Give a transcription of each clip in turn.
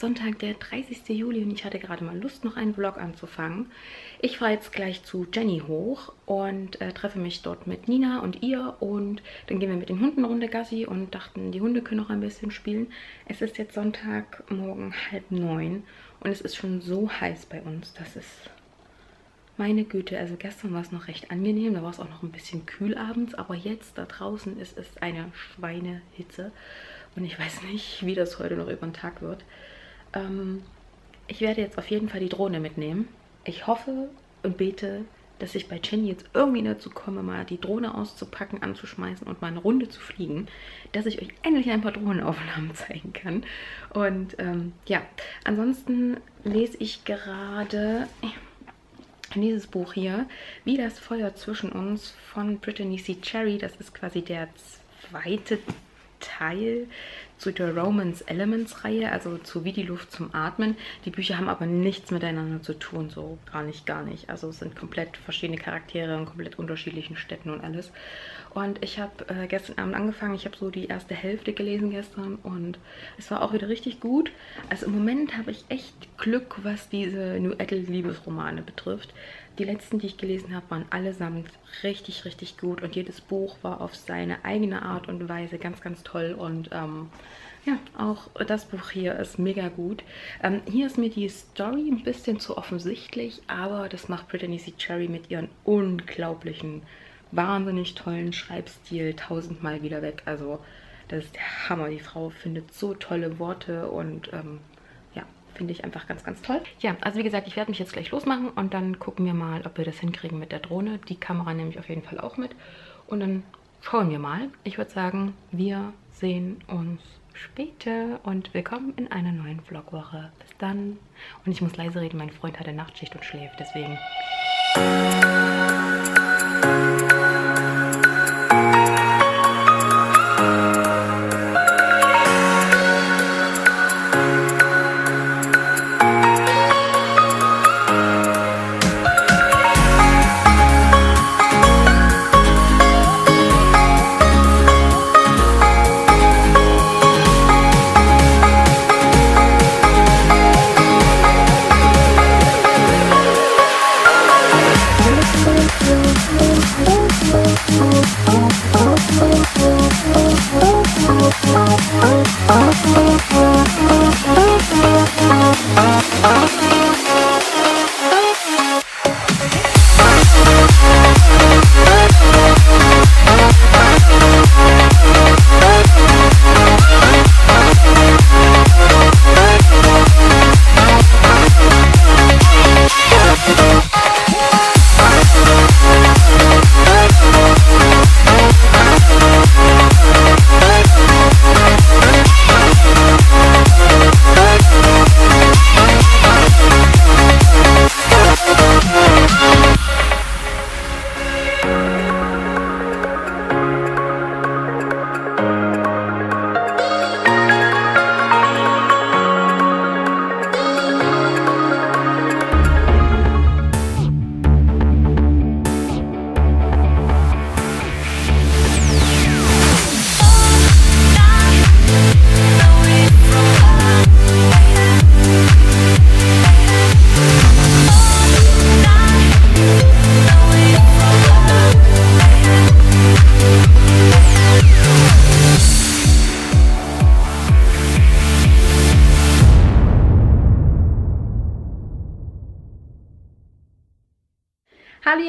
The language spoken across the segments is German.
Sonntag, der 30. Juli und ich hatte gerade mal Lust, noch einen Vlog anzufangen. Ich fahre jetzt gleich zu Jenny hoch und äh, treffe mich dort mit Nina und ihr und dann gehen wir mit den Hunden runter Gassi und dachten, die Hunde können noch ein bisschen spielen. Es ist jetzt Sonntagmorgen halb neun und es ist schon so heiß bei uns, das ist meine Güte, also gestern war es noch recht angenehm, da war es auch noch ein bisschen kühl abends, aber jetzt da draußen ist es eine Schweinehitze und ich weiß nicht, wie das heute noch über den Tag wird. Ähm, ich werde jetzt auf jeden Fall die Drohne mitnehmen. Ich hoffe und bete, dass ich bei Jenny jetzt irgendwie dazu komme, mal die Drohne auszupacken, anzuschmeißen und mal eine Runde zu fliegen, dass ich euch endlich ein paar Drohnenaufnahmen zeigen kann. Und ähm, ja, ansonsten lese ich gerade dieses Buch hier, Wie das Feuer zwischen uns von Brittany C. Cherry. Das ist quasi der zweite Teil zu der Romance Elements Reihe, also zu Wie die Luft zum Atmen. Die Bücher haben aber nichts miteinander zu tun, so gar nicht, gar nicht. Also es sind komplett verschiedene Charaktere in komplett unterschiedlichen Städten und alles. Und ich habe äh, gestern Abend angefangen, ich habe so die erste Hälfte gelesen gestern und es war auch wieder richtig gut. Also im Moment habe ich echt Glück, was diese New Adult Liebesromane betrifft. Die letzten, die ich gelesen habe, waren allesamt richtig, richtig gut und jedes Buch war auf seine eigene Art und Weise ganz, ganz toll und ähm, ja, auch das Buch hier ist mega gut. Ähm, hier ist mir die Story ein bisschen zu offensichtlich, aber das macht Brittany C. Cherry mit ihren unglaublichen, wahnsinnig tollen Schreibstil tausendmal wieder weg. Also das ist der Hammer. Die Frau findet so tolle Worte und ähm, Finde ich einfach ganz, ganz toll. Ja, also wie gesagt, ich werde mich jetzt gleich losmachen und dann gucken wir mal, ob wir das hinkriegen mit der Drohne. Die Kamera nehme ich auf jeden Fall auch mit. Und dann schauen wir mal. Ich würde sagen, wir sehen uns später und willkommen in einer neuen Vlogwoche. Bis dann. Und ich muss leise reden, mein Freund hatte Nachtschicht und schläft, deswegen...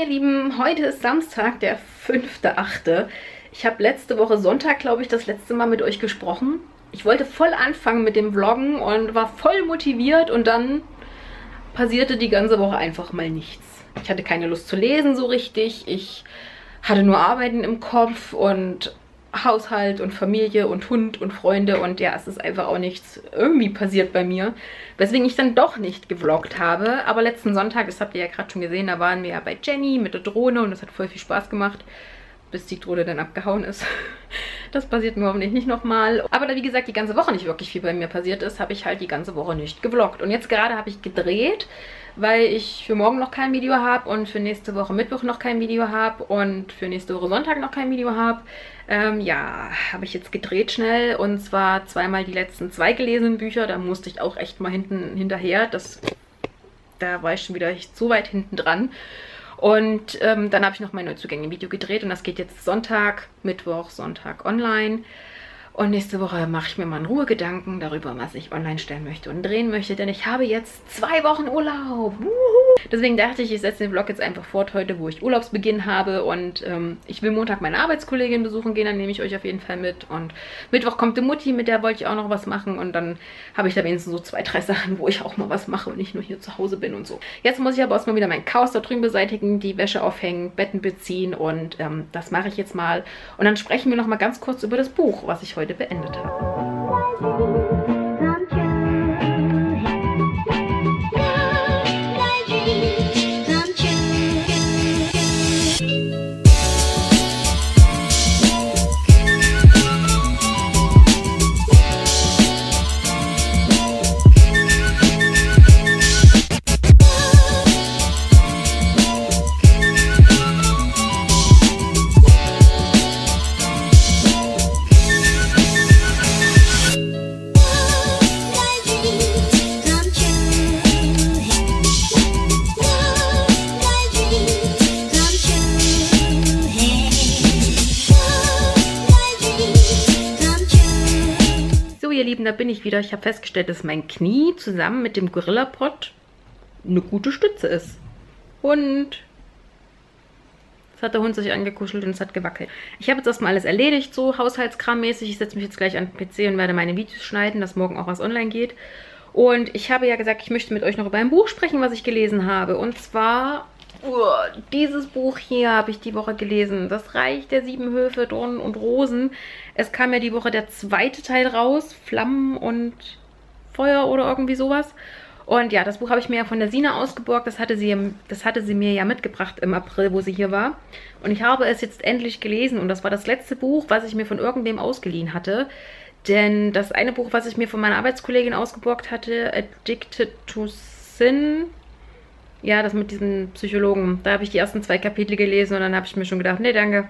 ihr Lieben, heute ist Samstag, der 5.8. Ich habe letzte Woche Sonntag, glaube ich, das letzte Mal mit euch gesprochen. Ich wollte voll anfangen mit dem Vloggen und war voll motiviert und dann passierte die ganze Woche einfach mal nichts. Ich hatte keine Lust zu lesen so richtig, ich hatte nur Arbeiten im Kopf und Haushalt und Familie und Hund und Freunde und ja, es ist einfach auch nichts irgendwie passiert bei mir, weswegen ich dann doch nicht gevloggt habe. Aber letzten Sonntag, das habt ihr ja gerade schon gesehen, da waren wir ja bei Jenny mit der Drohne und das hat voll viel Spaß gemacht. bis die Trude dann abgehauen ist. Das passiert mir hoffentlich nicht nochmal. Aber da, wie gesagt, die ganze Woche nicht wirklich viel bei mir passiert ist, habe ich halt die ganze Woche nicht gevloggt. Und jetzt gerade habe ich gedreht, weil ich für morgen noch kein Video habe und für nächste Woche Mittwoch noch kein Video habe und für nächste Woche Sonntag noch kein Video habe. Ähm, ja, habe ich jetzt gedreht schnell und zwar zweimal die letzten zwei gelesenen Bücher. Da musste ich auch echt mal hinten hinterher. Das, da war ich schon wieder so weit hinten dran. Und ähm, dann habe ich noch mein Neuzugänge-Video gedreht und das geht jetzt Sonntag, Mittwoch, Sonntag online. Und nächste Woche mache ich mir mal in Ruhe Gedanken darüber, was ich online stellen möchte und drehen möchte, denn ich habe jetzt zwei Wochen Urlaub. Wuhu. Deswegen dachte ich, ich setze den Vlog jetzt einfach fort heute, wo ich Urlaubsbeginn habe und ähm, ich will Montag meine Arbeitskollegin besuchen gehen, dann nehme ich euch auf jeden Fall mit und Mittwoch kommt die Mutti, mit der wollte ich auch noch was machen und dann habe ich da wenigstens so zwei, drei Sachen, wo ich auch mal was mache und nicht nur hier zu Hause bin und so. Jetzt muss ich aber erstmal wieder mein Chaos da drüben beseitigen, die Wäsche aufhängen, Betten beziehen und ähm, das mache ich jetzt mal und dann sprechen wir noch mal ganz kurz über das Buch, was ich heute beendet habe. Ich wieder. Ich habe festgestellt, dass mein Knie zusammen mit dem Gorilla-Pot eine gute Stütze ist. Und Jetzt hat der Hund sich angekuschelt und es hat gewackelt. Ich habe jetzt erstmal alles erledigt, so haushaltskrammäßig. Ich setze mich jetzt gleich an den PC und werde meine Videos schneiden, dass morgen auch was online geht. Und ich habe ja gesagt, ich möchte mit euch noch über ein Buch sprechen, was ich gelesen habe. Und zwar uh, dieses Buch hier habe ich die Woche gelesen. Das Reich der sieben Höfe, Dornen und Rosen. Es kam ja die Woche der zweite Teil raus. Flammen und Feuer oder irgendwie sowas. Und ja, das Buch habe ich mir ja von der Sina ausgeborgt. Das hatte, sie, das hatte sie mir ja mitgebracht im April, wo sie hier war. Und ich habe es jetzt endlich gelesen. Und das war das letzte Buch, was ich mir von irgendwem ausgeliehen hatte. Denn das eine Buch, was ich mir von meiner Arbeitskollegin ausgeborgt hatte, Addicted to Sin, ja, das mit diesen Psychologen. Da habe ich die ersten zwei Kapitel gelesen und dann habe ich mir schon gedacht, nee, danke,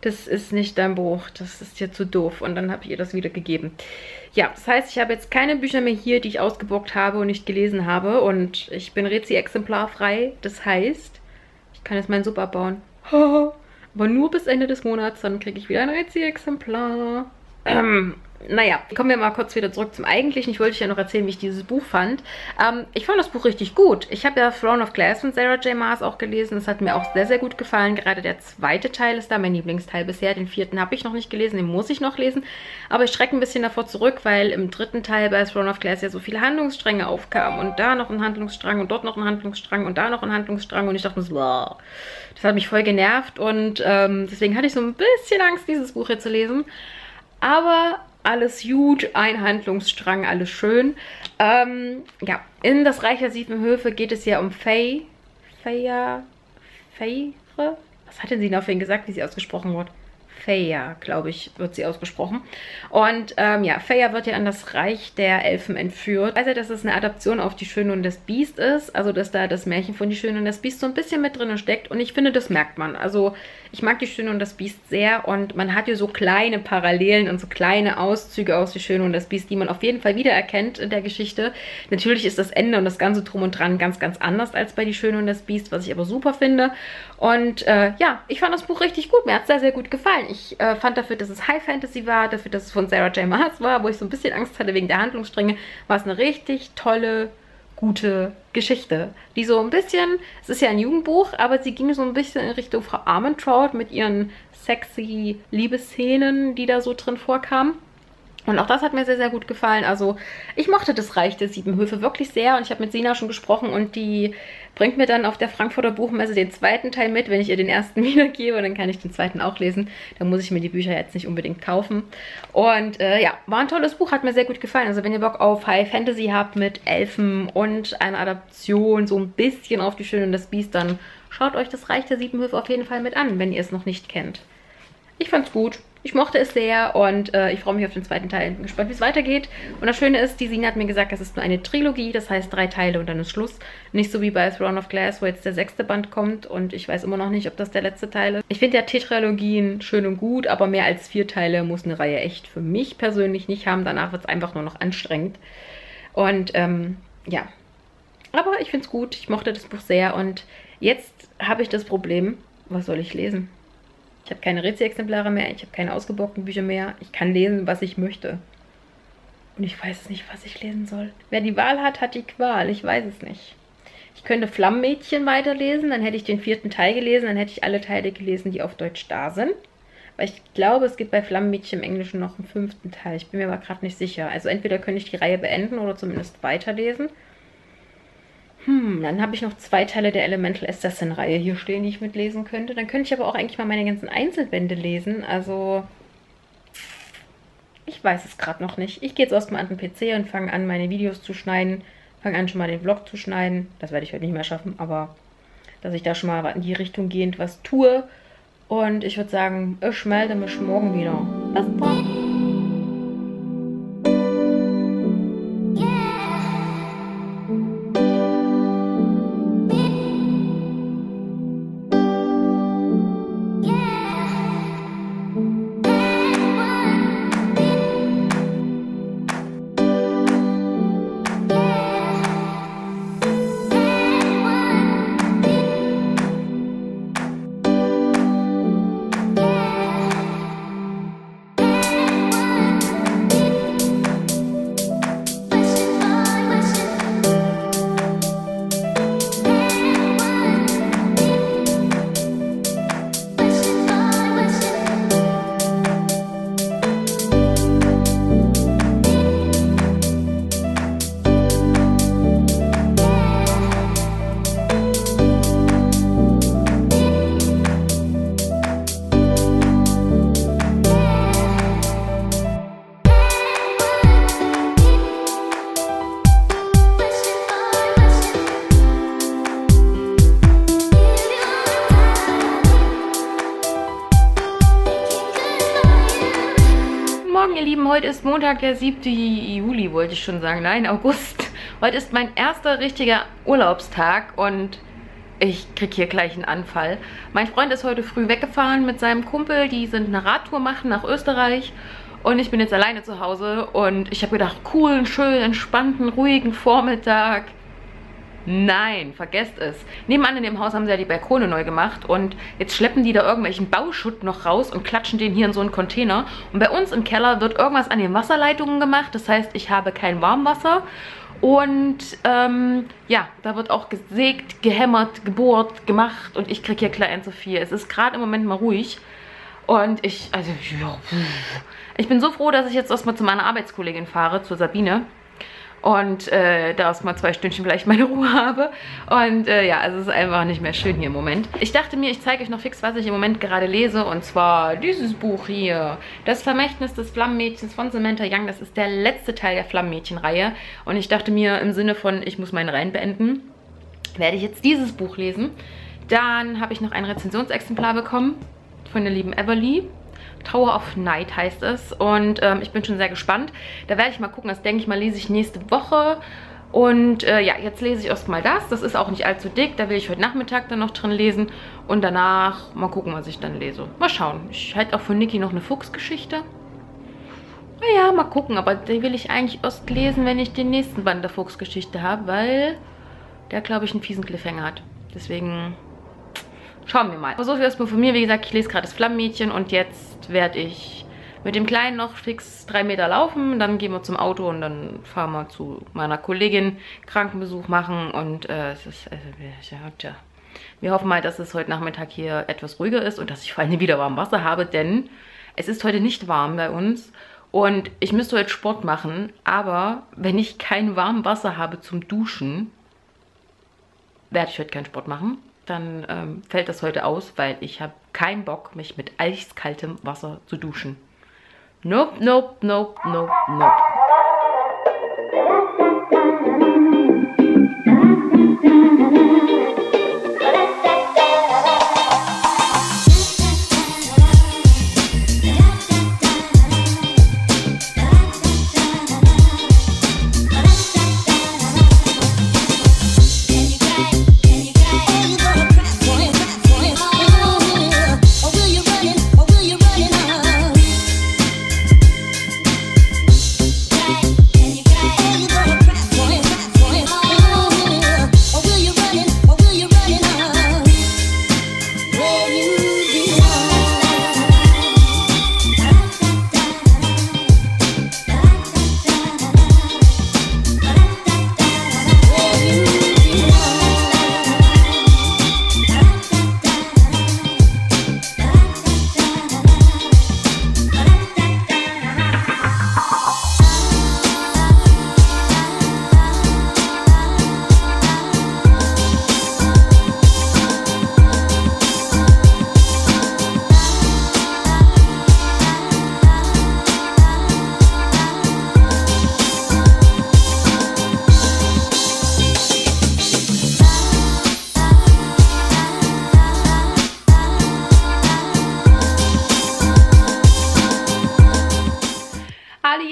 das ist nicht dein Buch, das ist dir zu doof. Und dann habe ich ihr das wieder gegeben. Ja, das heißt, ich habe jetzt keine Bücher mehr hier, die ich ausgeborgt habe und nicht gelesen habe. Und ich bin Rezi-exemplarfrei. Das heißt, ich kann jetzt meinen Sub abbauen. Aber nur bis Ende des Monats, dann kriege ich wieder ein Rezi-Exemplar. Naja, kommen wir mal kurz wieder zurück zum Eigentlichen. Ich wollte euch ja noch erzählen, wie ich dieses Buch fand. Ähm, ich fand das Buch richtig gut. Ich habe ja Throne of Glass von Sarah J. Maas auch gelesen. Das hat mir auch sehr, sehr gut gefallen. Gerade der zweite Teil ist da mein Lieblingsteil bisher. Den vierten habe ich noch nicht gelesen, den muss ich noch lesen. Aber ich schrecke ein bisschen davor zurück, weil im dritten Teil bei Throne of Glass ja so viele Handlungsstränge aufkamen. Und da noch ein Handlungsstrang und dort noch ein Handlungsstrang und da noch ein Handlungsstrang. Und ich dachte mir so, wow, das hat mich voll genervt. Und ähm, deswegen hatte ich so ein bisschen Angst, dieses Buch hier zu lesen. Aber alles gut, ein Handlungsstrang, alles schön. Ähm, ja, in das Reich der sieben Höfe geht es ja um Faye. Faya, Feyre? Was hat denn sie noch für ihn gesagt, wie sie ausgesprochen wird? Feia, glaube ich, wird sie ausgesprochen. Und ähm, ja, Feia wird ja an das Reich der Elfen entführt. Also, dass es eine Adaption auf Die Schöne und das Biest ist. Also, dass da das Märchen von Die Schöne und das Biest so ein bisschen mit drin steckt. Und ich finde, das merkt man. Also, ich mag Die Schöne und das Biest sehr. Und man hat hier so kleine Parallelen und so kleine Auszüge aus Die Schöne und das Biest, die man auf jeden Fall wiedererkennt in der Geschichte. Natürlich ist das Ende und das ganze Drum und Dran ganz, ganz anders als bei Die Schöne und das Biest, was ich aber super finde. Und äh, ja, ich fand das Buch richtig gut. Mir hat es sehr, sehr gut gefallen. Ich äh, fand dafür, dass es High Fantasy war, dafür, dass es von Sarah J. Maas war, wo ich so ein bisschen Angst hatte wegen der Handlungsstränge, war es eine richtig tolle, gute Geschichte. Die so ein bisschen, es ist ja ein Jugendbuch, aber sie ging so ein bisschen in Richtung Frau Armentrout mit ihren sexy Liebesszenen, die da so drin vorkamen. Und auch das hat mir sehr, sehr gut gefallen. Also ich mochte das Reich der Sieben Höfe wirklich sehr und ich habe mit Sina schon gesprochen und die bringt mir dann auf der Frankfurter Buchmesse den zweiten Teil mit, wenn ich ihr den ersten wiedergebe. Dann kann ich den zweiten auch lesen. Dann muss ich mir die Bücher jetzt nicht unbedingt kaufen. Und äh, ja, war ein tolles Buch, hat mir sehr gut gefallen. Also wenn ihr Bock auf High Fantasy habt mit Elfen und einer Adaption, so ein bisschen auf die Schöne und das Biest, dann schaut euch das Reich der Sieben Höfe auf jeden Fall mit an, wenn ihr es noch nicht kennt. ich fand's gut. Ich mochte es sehr und äh, ich freue mich auf den zweiten Teil. Bin gespannt, wie es weitergeht. Und das Schöne ist, die Sina hat mir gesagt, das ist nur eine Trilogie, das heißt drei Teile und dann ist Schluss. Nicht so wie bei Throne of Glass, wo jetzt der sechste Band kommt und ich weiß immer noch nicht, ob das der letzte Teil ist. Ich finde ja Tetrilogien schön und gut, aber mehr als vier Teile muss eine Reihe echt für mich persönlich nicht haben. Danach wird es einfach nur noch anstrengend. Und ähm, ja, aber ich finde es gut. Ich mochte das Buch sehr und jetzt habe ich das Problem, was soll ich lesen? Ich habe keine Rezi-Exemplare mehr, ich habe keine ausgebockten Bücher mehr. Ich kann lesen, was ich möchte. Und ich weiß nicht, was ich lesen soll. Wer die Wahl hat, hat die Qual. Ich weiß es nicht. Ich könnte Flammenmädchen weiterlesen, dann hätte ich den vierten Teil gelesen, dann hätte ich alle Teile gelesen, die auf Deutsch da sind. Weil ich glaube, es gibt bei Flammenmädchen im Englischen noch einen fünften Teil. Ich bin mir aber gerade nicht sicher. Also entweder könnte ich die Reihe beenden oder zumindest weiterlesen. Hm, dann habe ich noch zwei Teile der Elemental Assassin-Reihe hier stehen, die ich mitlesen könnte. Dann könnte ich aber auch eigentlich mal meine ganzen Einzelbände lesen. Also, ich weiß es gerade noch nicht. Ich gehe jetzt erstmal an den PC und fange an, meine Videos zu schneiden. Fange an, schon mal den Vlog zu schneiden. Das werde ich heute nicht mehr schaffen, aber dass ich da schon mal in die Richtung gehend was tue. Und ich würde sagen, ich melde mich morgen wieder. Bis dann. Ist Montag, der 7. Juli, wollte ich schon sagen. Nein, August. Heute ist mein erster richtiger Urlaubstag und ich kriege hier gleich einen Anfall. Mein Freund ist heute früh weggefahren mit seinem Kumpel. Die sind eine Radtour machen nach Österreich. Und ich bin jetzt alleine zu Hause und ich habe gedacht, coolen, schönen, entspannten, ruhigen Vormittag. Nein, vergesst es. Nebenan in dem Haus haben sie ja die Balkone neu gemacht und jetzt schleppen die da irgendwelchen Bauschutt noch raus und klatschen den hier in so einen Container. Und bei uns im Keller wird irgendwas an den Wasserleitungen gemacht. Das heißt, ich habe kein Warmwasser. Und ähm, ja, da wird auch gesägt, gehämmert, gebohrt, gemacht und ich kriege hier klein zu viel. Es ist gerade im Moment mal ruhig. Und ich, also, ja, ich bin so froh, dass ich jetzt erstmal zu meiner Arbeitskollegin fahre, zu Sabine und äh, da erstmal zwei Stündchen vielleicht meine Ruhe habe. Und äh, ja, also es ist einfach nicht mehr schön hier im Moment. Ich dachte mir, ich zeige euch noch fix, was ich im Moment gerade lese. Und zwar dieses Buch hier. Das Vermächtnis des Flammenmädchens von Samantha Young. Das ist der letzte Teil der Flammenmädchen-Reihe. Und ich dachte mir im Sinne von, ich muss meinen Reihen beenden, werde ich jetzt dieses Buch lesen. Dann habe ich noch ein Rezensionsexemplar bekommen von der lieben Everly. Tower of Night heißt es. Und ähm, ich bin schon sehr gespannt. Da werde ich mal gucken. Das denke ich mal, lese ich nächste Woche. Und äh, ja, jetzt lese ich erstmal das. Das ist auch nicht allzu dick. Da will ich heute Nachmittag dann noch drin lesen. Und danach mal gucken, was ich dann lese. Mal schauen. Ich halte auch von Niki noch eine Fuchsgeschichte. Naja, mal gucken. Aber die will ich eigentlich erst lesen, wenn ich den nächsten Band der Fuchsgeschichte habe. Weil der, glaube ich, einen fiesen Cliffhanger hat. Deswegen Schauen wir mal. So viel erstmal von mir. Wie gesagt, ich lese gerade das Flammenmädchen und jetzt werde ich mit dem Kleinen noch fix drei Meter laufen. Dann gehen wir zum Auto und dann fahren wir zu meiner Kollegin Krankenbesuch machen. Und äh, es ist, also, ja, tja. Wir hoffen mal, dass es heute Nachmittag hier etwas ruhiger ist und dass ich vor allem wieder warm Wasser habe, denn es ist heute nicht warm bei uns. Und ich müsste heute Sport machen, aber wenn ich kein warmes Wasser habe zum Duschen, werde ich heute keinen Sport machen dann ähm, fällt das heute aus, weil ich habe keinen Bock, mich mit eiskaltem Wasser zu duschen. Nope, nope, nope, nope, nope.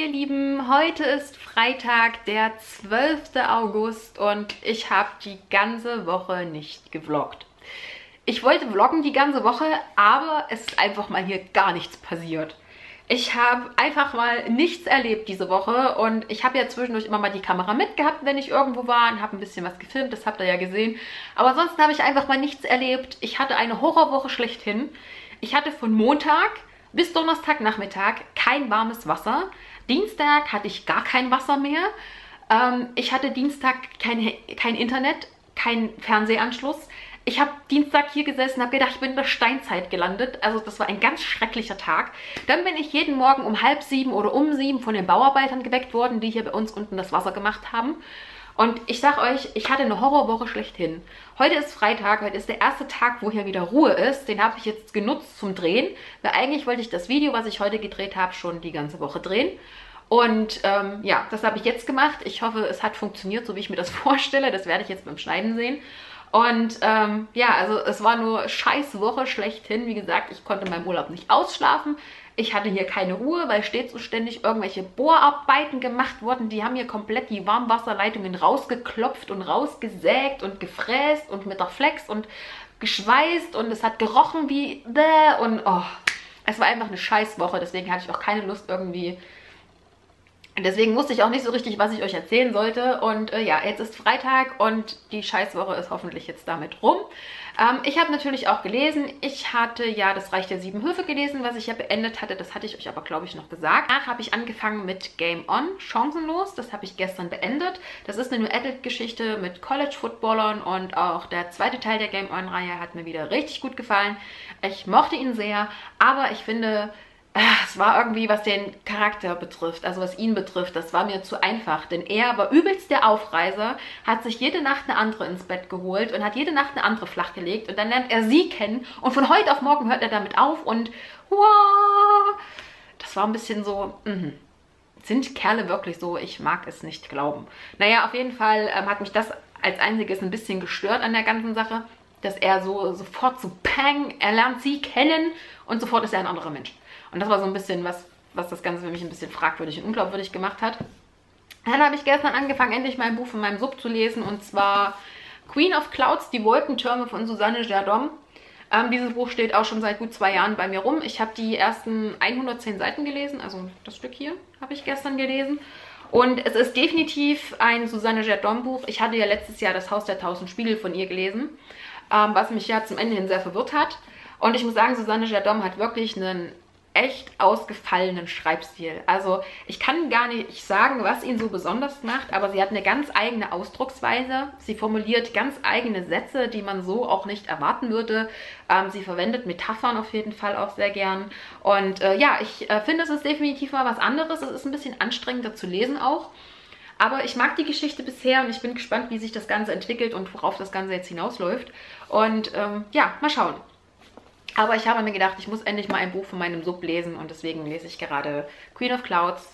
Heute ist Freitag, der 12. August und ich habe die ganze Woche nicht gevloggt. Ich wollte vloggen die ganze Woche, aber es ist einfach mal hier gar nichts passiert. Ich habe einfach mal nichts erlebt diese Woche und ich habe ja zwischendurch immer mal die Kamera mitgehabt, wenn ich irgendwo war und habe ein bisschen was gefilmt, das habt ihr ja gesehen. Aber ansonsten habe ich einfach mal nichts erlebt. Ich hatte eine Horrorwoche schlechthin. Ich hatte von Montag bis Donnerstagnachmittag kein warmes Wasser. Dienstag hatte ich gar kein Wasser mehr. Ähm, ich hatte Dienstag kein, kein Internet, kein Fernsehanschluss. Ich habe Dienstag hier gesessen, habe gedacht, ich bin in der Steinzeit gelandet. Also das war ein ganz schrecklicher Tag. Dann bin ich jeden Morgen um halb sieben oder um sieben von den Bauarbeitern geweckt worden, die hier bei uns unten das Wasser gemacht haben. Und ich sag euch, ich hatte eine Horrorwoche schlechthin. Heute ist Freitag, heute ist der erste Tag, wo hier wieder Ruhe ist. Den habe ich jetzt genutzt zum Drehen, weil eigentlich wollte ich das Video, was ich heute gedreht habe, schon die ganze Woche drehen. Und ähm, ja, das habe ich jetzt gemacht. Ich hoffe, es hat funktioniert, so wie ich mir das vorstelle. Das werde ich jetzt beim Schneiden sehen. Und ähm, ja, also es war nur scheiß Woche schlechthin. Wie gesagt, ich konnte in meinem Urlaub nicht ausschlafen. Ich hatte hier keine Ruhe, weil stets so ständig irgendwelche Bohrarbeiten gemacht wurden. Die haben hier komplett die Warmwasserleitungen rausgeklopft und rausgesägt und gefräst und mit der Flex und geschweißt und es hat gerochen wie und oh, es war einfach eine scheiß Woche. Deswegen hatte ich auch keine Lust irgendwie Deswegen wusste ich auch nicht so richtig, was ich euch erzählen sollte. Und äh, ja, jetzt ist Freitag und die Scheißwoche ist hoffentlich jetzt damit rum. Ähm, ich habe natürlich auch gelesen. Ich hatte ja das Reich der Sieben Höfe gelesen, was ich ja beendet hatte. Das hatte ich euch aber, glaube ich, noch gesagt. Danach habe ich angefangen mit Game On, Chancenlos. Das habe ich gestern beendet. Das ist eine New Adult-Geschichte mit College-Footballern und auch der zweite Teil der Game On-Reihe hat mir wieder richtig gut gefallen. Ich mochte ihn sehr, aber ich finde, es war irgendwie, was den Charakter betrifft, also was ihn betrifft, das war mir zu einfach. Denn er war übelst der Aufreiser, hat sich jede Nacht eine andere ins Bett geholt und hat jede Nacht eine andere flachgelegt. Und dann lernt er sie kennen und von heute auf morgen hört er damit auf und wow, das war ein bisschen so, mh. sind Kerle wirklich so? Ich mag es nicht glauben. Naja, auf jeden Fall ähm, hat mich das als einziges ein bisschen gestört an der ganzen Sache, dass er so sofort so pang, er lernt sie kennen und sofort ist er ein anderer Mensch. Und das war so ein bisschen was, was das Ganze für mich ein bisschen fragwürdig und unglaubwürdig gemacht hat. Dann habe ich gestern angefangen, endlich mal ein Buch von meinem Sub zu lesen und zwar Queen of Clouds, die Wolkentürme von Susanne Jardom. Ähm, dieses Buch steht auch schon seit gut zwei Jahren bei mir rum. Ich habe die ersten 110 Seiten gelesen, also das Stück hier habe ich gestern gelesen. Und es ist definitiv ein Susanne Jardom Buch. Ich hatte ja letztes Jahr das Haus der Tausend Spiegel von ihr gelesen, ähm, was mich ja zum Ende hin sehr verwirrt hat. Und ich muss sagen, Susanne Jardom hat wirklich einen echt ausgefallenen Schreibstil. Also ich kann gar nicht sagen, was ihn so besonders macht, aber sie hat eine ganz eigene Ausdrucksweise. Sie formuliert ganz eigene Sätze, die man so auch nicht erwarten würde. Ähm, sie verwendet Metaphern auf jeden Fall auch sehr gern. Und äh, ja, ich äh, finde, es ist definitiv mal was anderes. Es ist ein bisschen anstrengender zu lesen auch. Aber ich mag die Geschichte bisher und ich bin gespannt, wie sich das Ganze entwickelt und worauf das Ganze jetzt hinausläuft. Und ähm, ja, mal schauen. Aber ich habe mir gedacht, ich muss endlich mal ein Buch von meinem Sub lesen und deswegen lese ich gerade Queen of Clouds,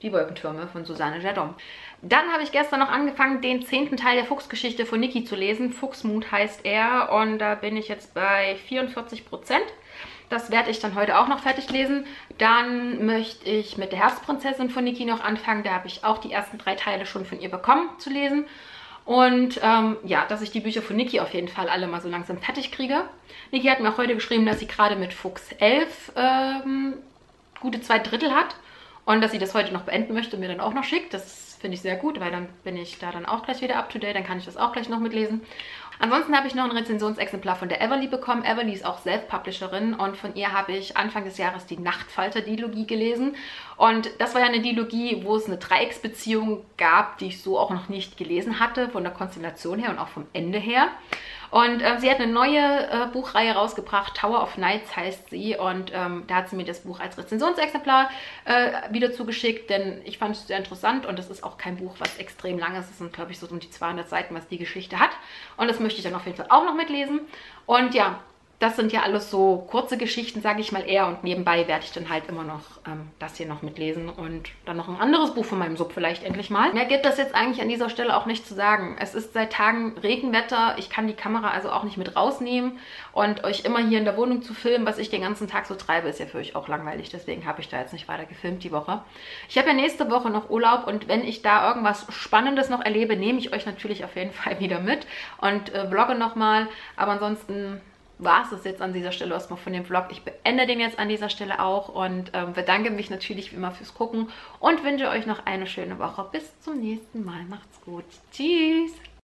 die Wolkentürme von Susanne Jadom. Dann habe ich gestern noch angefangen, den zehnten Teil der Fuchsgeschichte von Niki zu lesen. Fuchsmut heißt er und da bin ich jetzt bei 44 Prozent. Das werde ich dann heute auch noch fertig lesen. Dann möchte ich mit der Herbstprinzessin von Niki noch anfangen. Da habe ich auch die ersten drei Teile schon von ihr bekommen zu lesen. Und ähm, ja, dass ich die Bücher von Niki auf jeden Fall alle mal so langsam fertig kriege. Niki hat mir auch heute geschrieben, dass sie gerade mit Fuchs 11 ähm, gute zwei Drittel hat und dass sie das heute noch beenden möchte und mir dann auch noch schickt. Das finde ich sehr gut, weil dann bin ich da dann auch gleich wieder up to date, dann kann ich das auch gleich noch mitlesen. Ansonsten habe ich noch ein Rezensionsexemplar von der Everly bekommen. Everly ist auch Self-Publisherin und von ihr habe ich Anfang des Jahres die Nachtfalter-Dilogie gelesen. Und das war ja eine Dilogie, wo es eine Dreiecksbeziehung gab, die ich so auch noch nicht gelesen hatte, von der Konstellation her und auch vom Ende her. Und äh, sie hat eine neue äh, Buchreihe rausgebracht, Tower of Nights heißt sie. Und ähm, da hat sie mir das Buch als Rezensionsexemplar äh, wieder zugeschickt, denn ich fand es sehr interessant und es ist auch kein Buch, was extrem lang ist. Es sind, glaube ich, so um die 200 Seiten, was die Geschichte hat. Und das möchte ich dann auf jeden Fall auch noch mitlesen. Und ja, das sind ja alles so kurze Geschichten, sage ich mal eher. Und nebenbei werde ich dann halt immer noch ähm, das hier noch mitlesen und dann noch ein anderes Buch von meinem Sub vielleicht endlich mal. Mehr gibt es jetzt eigentlich an dieser Stelle auch nicht zu sagen. Es ist seit Tagen Regenwetter. Ich kann die Kamera also auch nicht mit rausnehmen. Und euch immer hier in der Wohnung zu filmen, was ich den ganzen Tag so treibe, ist ja für euch auch langweilig. Deswegen habe ich da jetzt nicht weiter gefilmt die Woche. Ich habe ja nächste Woche noch Urlaub und wenn ich da irgendwas Spannendes noch erlebe, nehme ich euch natürlich auf jeden Fall wieder mit und äh, vlogge nochmal. Aber ansonsten war es jetzt an dieser Stelle erstmal von dem Vlog. Ich beende den jetzt an dieser Stelle auch und ähm, bedanke mich natürlich wie immer fürs Gucken und wünsche euch noch eine schöne Woche. Bis zum nächsten Mal. Macht's gut. Tschüss.